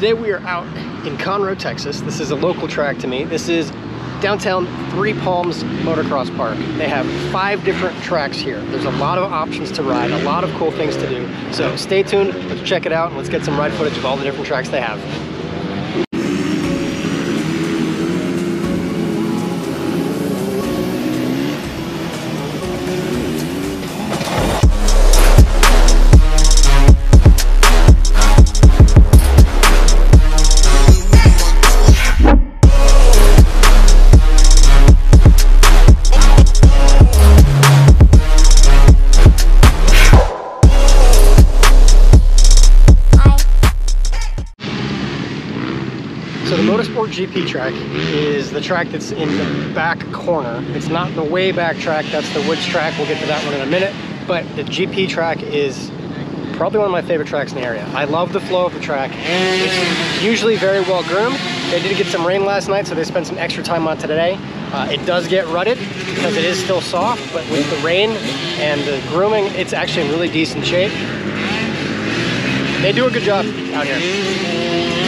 Today we are out in Conroe, Texas. This is a local track to me. This is downtown Three Palms Motocross Park. They have five different tracks here. There's a lot of options to ride, a lot of cool things to do. So stay tuned, let's check it out, and let's get some ride footage of all the different tracks they have. GP track is the track that's in the back corner. It's not the way back track, that's the woods track. We'll get to that one in a minute. But the GP track is probably one of my favorite tracks in the area. I love the flow of the track. It's usually very well groomed. They did get some rain last night, so they spent some extra time on today. Uh, it does get rutted because it is still soft, but with the rain and the grooming, it's actually in really decent shape. They do a good job out here.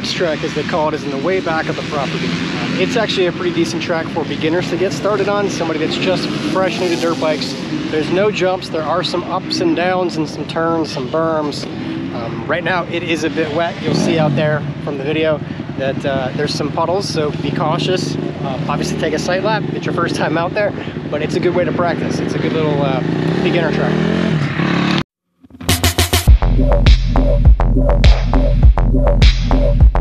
Track, as they call it, is in the way back of the property. It's actually a pretty decent track for beginners to get started on, somebody that's just fresh new to dirt bikes. There's no jumps, there are some ups and downs and some turns, some berms. Um, right now it is a bit wet. You'll see out there from the video that uh, there's some puddles, so be cautious. Uh, obviously take a sight lap, it's your first time out there, but it's a good way to practice. It's a good little uh, beginner track.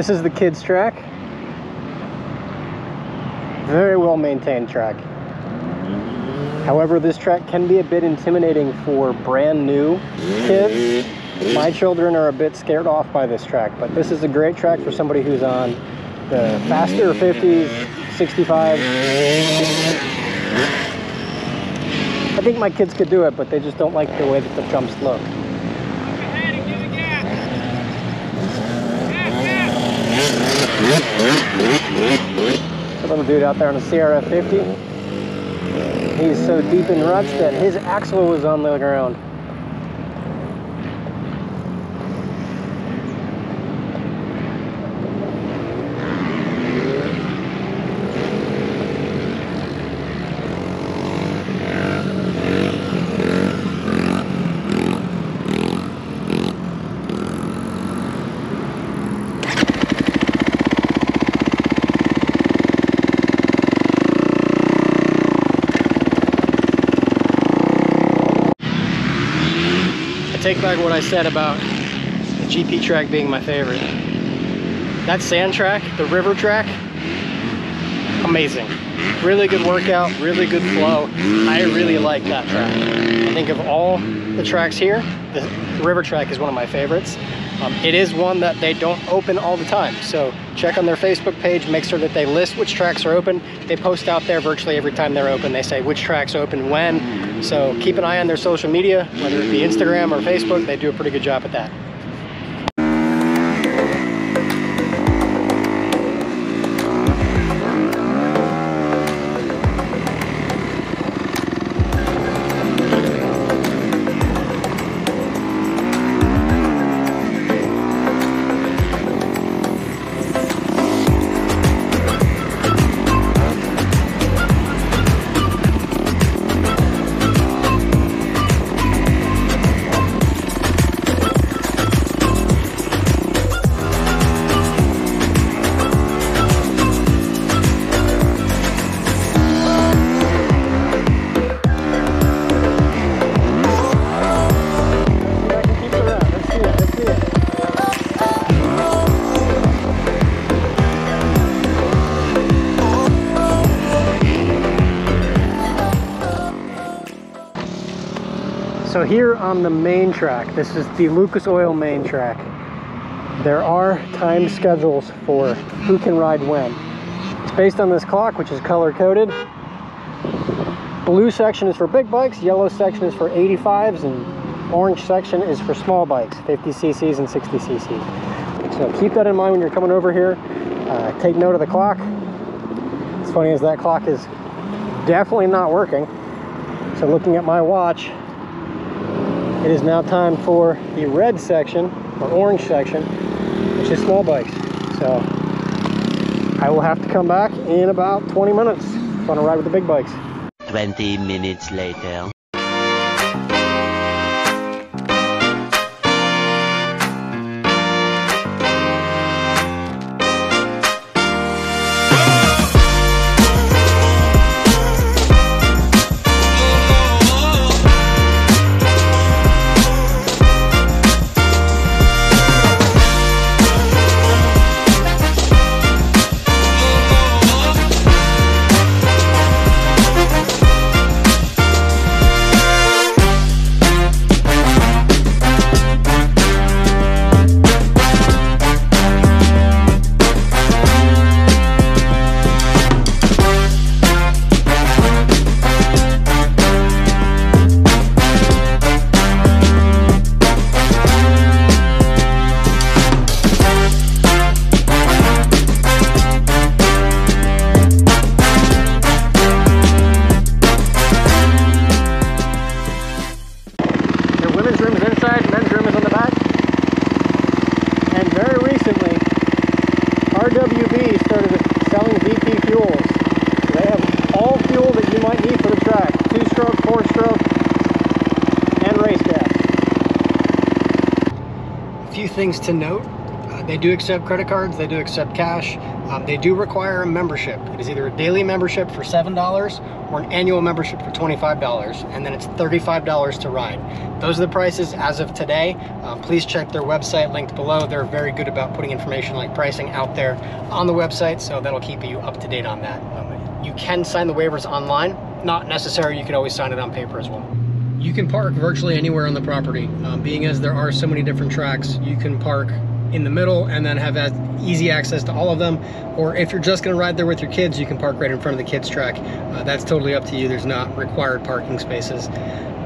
This is the kids track. Very well maintained track. However, this track can be a bit intimidating for brand new kids. My children are a bit scared off by this track, but this is a great track for somebody who's on the faster 50s, 65. I think my kids could do it, but they just don't like the way that the jumps look. Little dude out there on a CRF 50. He's so deep in ruts that his axle was on the ground. Take back what I said about the GP track being my favorite. That sand track, the river track, amazing. Really good workout, really good flow. I really like that track. I think of all the tracks here, the river track is one of my favorites. Um, it is one that they don't open all the time. So check on their Facebook page, make sure that they list which tracks are open. They post out there virtually every time they're open. They say which tracks open when. So keep an eye on their social media, whether it be Instagram or Facebook. They do a pretty good job at that. Here on the main track, this is the Lucas Oil main track. There are time schedules for who can ride when. It's based on this clock, which is color coded. Blue section is for big bikes, yellow section is for 85s, and orange section is for small bikes, 50 cc's and 60 cc's. So keep that in mind when you're coming over here. Uh, take note of the clock. As funny as that clock is definitely not working. So looking at my watch, it is now time for the red section, or orange section, which is small bikes. So I will have to come back in about 20 minutes if I want to ride with the big bikes. 20 minutes later. RWB started selling VP fuels. They have all fuel that you might need for the track. Two-stroke, four-stroke, and race gas. A few things to note. Uh, they do accept credit cards, they do accept cash. Um, they do require a membership. It is either a daily membership for $7 or an annual membership for $25, and then it's $35 to ride. Those are the prices as of today. Uh, please check their website linked below. They're very good about putting information like pricing out there on the website, so that'll keep you up to date on that. Um, you can sign the waivers online. Not necessary, you can always sign it on paper as well. You can park virtually anywhere on the property. Um, being as there are so many different tracks, you can park in the middle and then have as easy access to all of them. Or if you're just gonna ride there with your kids, you can park right in front of the kids track. Uh, that's totally up to you. There's not required parking spaces.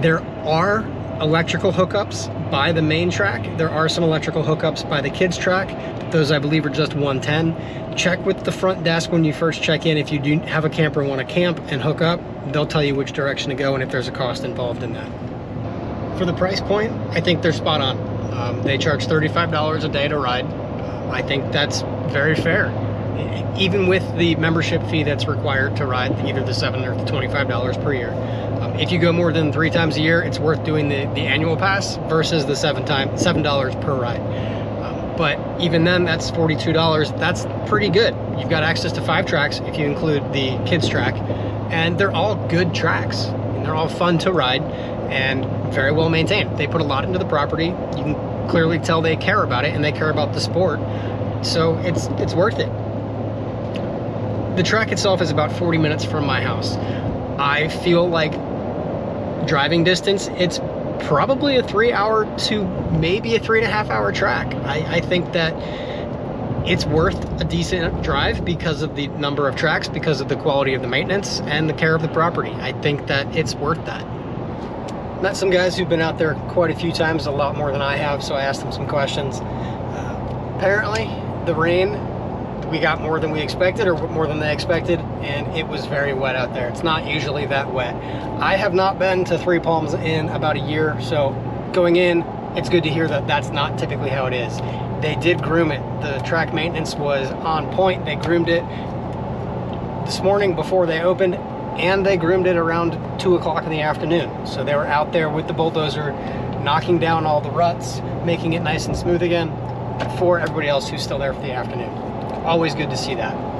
There are electrical hookups by the main track. There are some electrical hookups by the kids track. Those I believe are just 110. Check with the front desk when you first check in. If you do have a camper and want to camp and hook up, they'll tell you which direction to go and if there's a cost involved in that. For the price point, I think they're spot on. Um, they charge $35 a day to ride. I think that's very fair. Even with the membership fee that's required to ride, either the seven or the $25 per year. Um, if you go more than three times a year, it's worth doing the, the annual pass versus the seven time $7 per ride. Um, but even then, that's $42. That's pretty good. You've got access to five tracks if you include the kids track, and they're all good tracks. And they're all fun to ride and very well maintained. They put a lot into the property. You can clearly tell they care about it and they care about the sport. So it's it's worth it. The track itself is about 40 minutes from my house. I feel like driving distance, it's probably a three hour to maybe a three and a half hour track. I, I think that it's worth a decent drive because of the number of tracks, because of the quality of the maintenance and the care of the property. I think that it's worth that. Met some guys who've been out there quite a few times, a lot more than I have, so I asked them some questions. Uh, apparently, the rain, we got more than we expected or more than they expected, and it was very wet out there. It's not usually that wet. I have not been to Three Palms in about a year, so going in, it's good to hear that that's not typically how it is. They did groom it. The track maintenance was on point. They groomed it this morning before they opened, and they groomed it around two o'clock in the afternoon. So they were out there with the bulldozer, knocking down all the ruts, making it nice and smooth again for everybody else who's still there for the afternoon. Always good to see that.